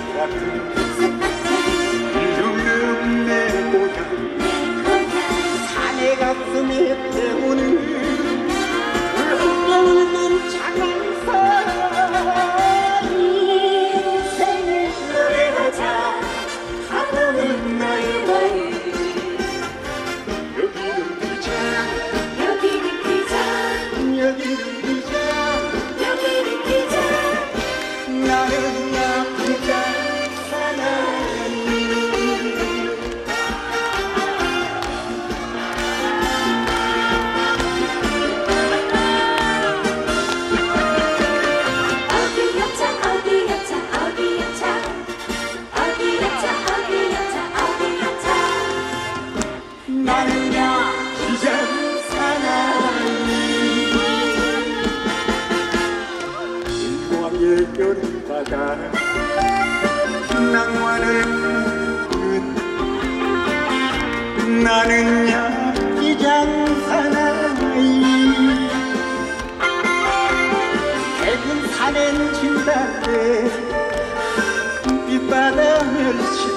jogo. Né? 여름 바다는 낭만을 나는 야기장 사나이. 개근 산엔 진달래 빛바다 멸시